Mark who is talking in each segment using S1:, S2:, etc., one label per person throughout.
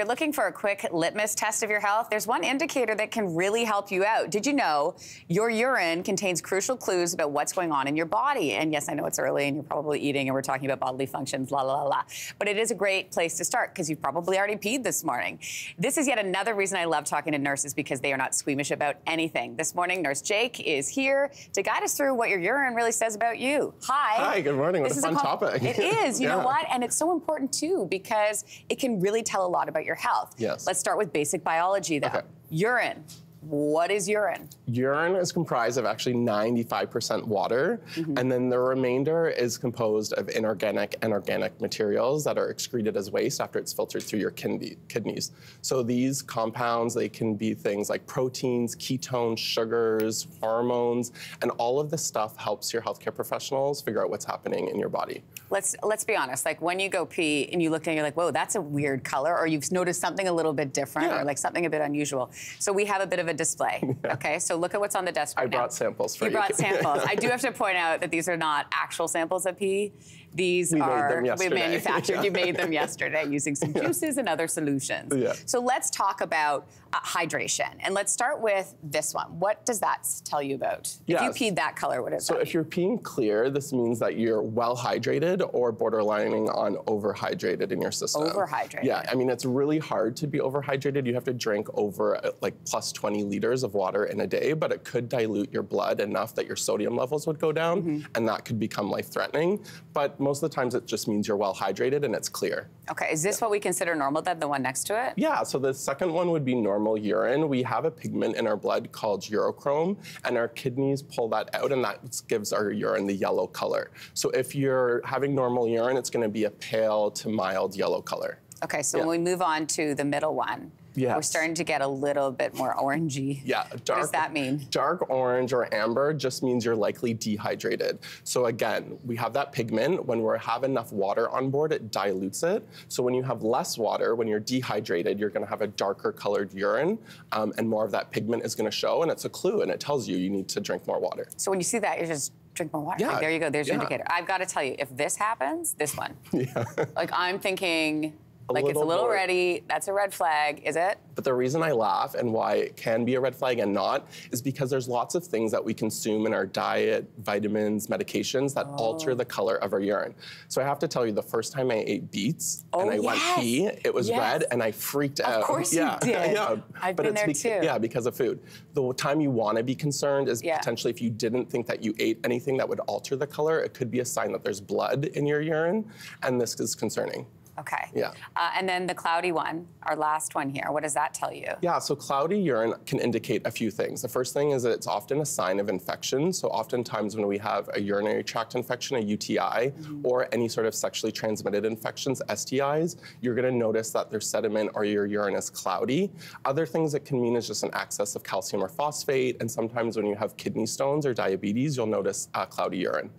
S1: you're looking for a quick litmus test of your health, there's one indicator that can really help you out. Did you know your urine contains crucial clues about what's going on in your body? And yes, I know it's early and you're probably eating and we're talking about bodily functions, la la la la. But it is a great place to start because you've probably already peed this morning. This is yet another reason I love talking to nurses because they are not squeamish about anything. This morning, Nurse Jake is here to guide us through what your urine really says about you. Hi.
S2: Hi, good morning. What
S1: This
S2: a
S1: is
S2: fun topic.
S1: It is. You know what? And it's so important too because it can really tell a lot about your health.
S2: Yes.
S1: Let's start with basic biology though.
S2: Okay.
S1: Urine. What is urine?
S2: Urine is comprised of actually 95% water,
S1: Mm-hmm.
S2: and then the remainder is composed of inorganic and organic materials that are excreted as waste after it's filtered through your kidney, kidneys. So these compounds, they can be things like proteins, ketones, sugars, hormones, and all of this stuff helps your healthcare professionals figure out what's happening in your body.
S1: Let's let's be honest. Like when you go pee and you look and you're like, whoa, that's a weird color, or you've noticed something a little bit different,
S2: Yeah.
S1: or like something a bit unusual. So we have a bit of a display. Okay, so look at what's on the desk right
S2: I
S1: now.
S2: brought samples for
S1: You
S2: you.
S1: brought samples. I do have to point out that these are not actual samples of pee. These
S2: We
S1: are we manufactured.
S2: Yeah.
S1: You made them yesterday using some juices and other solutions.
S2: Yeah.
S1: So let's talk about uh, hydration, and let's start with this one. What does that tell you about? If you peed that color, what is
S2: So
S1: that?
S2: if you're peeing clear, this means that you're well hydrated or borderlining on overhydrated in your system.
S1: Overhydrated.
S2: Yeah, I mean it's really hard to be overhydrated. You have to drink over uh, like plus 20 liters of water in a day, but it could dilute your blood enough that your sodium levels would go down,
S1: Mm-hmm.
S2: and that could become life-threatening. But most of the times it just means you're well hydrated and it's clear.
S1: Okay, is this what we consider normal then, the one next to it?
S2: Yeah, so the second one would be normal urine. We have a pigment in our blood called urochrome, and our kidneys pull that out, and that gives our urine the yellow color. So if you're having normal urine, it's going to be a pale to mild yellow color.
S1: Okay, so
S2: Yeah.
S1: when we move on to the middle one, we're starting to get a little bit more orangey.
S2: Yeah, dark.
S1: What does that mean?
S2: Dark orange or amber just means you're likely dehydrated. So again, we have that pigment. When we have enough water on board, it dilutes it. So when you have less water, when you're dehydrated, you're going to have a darker colored urine, um, and more of that pigment is going to show. And it's a clue, and it tells you you need to drink more water.
S1: So when you see that, you just drink more water.
S2: Yeah,
S1: Like, there you go. There's your indicator. I've got to tell you, if this happens, this one. Yeah. like I'm thinking, like it's a
S2: little more.
S1: ready. That's a red flag. Is it?
S2: But the reason I laugh and why it can be a red flag and not is because there's lots of things that we consume in our diet, vitamins, medications that
S1: Oh.
S2: alter the color of our urine. So I have to tell you, the first time I ate beets and
S1: Oh,
S2: I went pee, it was
S1: Yes.
S2: red and I freaked out.
S1: Of course you
S2: yeah.
S1: did.
S2: yeah.
S1: I've
S2: but
S1: been
S2: it's
S1: there too.
S2: Yeah, because of food. The time you want to be concerned is
S1: Yeah.
S2: potentially if you didn't think that you ate anything that would alter the color, it could be a sign that there's blood in your urine, and this is concerning.
S1: Okay.
S2: Yeah.
S1: Uh, and then the cloudy one, our last one here. What does that tell you?
S2: Yeah, so cloudy urine can indicate a few things. The first thing is that it's often a sign of infection. So oftentimes when we have a urinary tract infection, a UTI, or any sort of sexually transmitted infections, STIs, you're gonna notice that there's sediment or your urine is cloudy. Other things it can mean is just an excess of calcium or phosphate. And sometimes when you have kidney stones or diabetes, you'll notice uh, cloudy urine.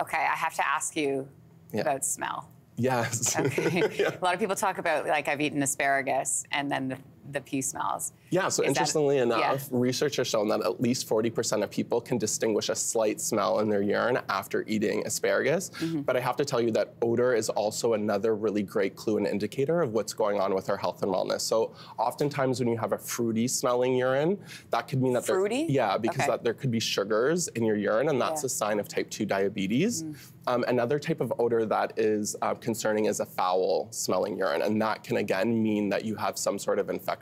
S1: Okay, I have to ask you
S2: Yeah.
S1: about smell.
S2: Yes.
S1: Okay. A lot of people talk about like I've eaten asparagus and then the, the pee smells.
S2: Yeah, so
S1: Is that-
S2: interestingly
S1: yeah.
S2: enough, research has shown that at least 40% of people can distinguish a slight smell in their urine after eating asparagus.
S1: Mm-hmm.
S2: But I have to tell you that odor is also another really great clue and indicator of what's going on with our health and wellness. So oftentimes when you have a fruity smelling urine, that could mean that there-
S1: Fruity?
S2: yeah, because
S1: Okay.
S2: that there could be sugars in your urine, and that's
S1: Yeah.
S2: a sign of type 2 diabetes.
S1: Mm.
S2: Um, another type of odor that is uh, concerning is a foul smelling urine, and that can again mean that you have some sort of infection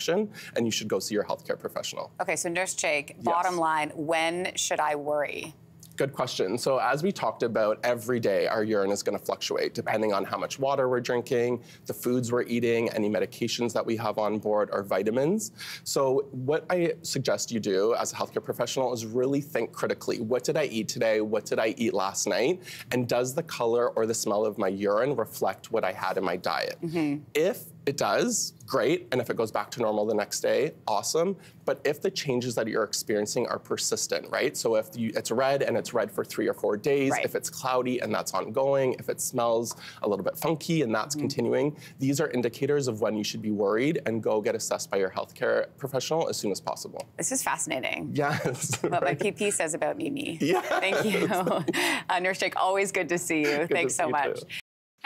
S2: and you should go see your healthcare professional.
S1: Okay, so Nurse Jake, bottom line, when should I worry?
S2: Good question. So, as we talked about, every day our urine is going to fluctuate depending on how much water we're drinking, the foods we're eating, any medications that we have on board, or vitamins. So, what I suggest you do as a healthcare professional is really think critically what did I eat today? What did I eat last night? And does the color or the smell of my urine reflect what I had in my diet? Mm-hmm. If it does, great. And if it goes back to normal the next day, awesome. But if the changes that you're experiencing are persistent, right? So if you, it's red and it's red for three or four days,
S1: Right.
S2: if it's cloudy and that's ongoing, if it smells a little bit funky and that's continuing, these are indicators of when you should be worried and go get assessed by your healthcare professional as soon as possible.
S1: This is fascinating.
S2: Yes.
S1: What my? PP says about me, me.
S2: Yeah.
S1: Thank you. Uh, Nurse Jake, always good to see you. Thanks
S2: to
S1: so much.
S2: too.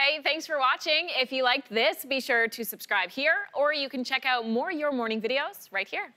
S3: Hey, thanks for watching. If you liked this, be sure to subscribe here, or you can check out more Your Morning videos right here.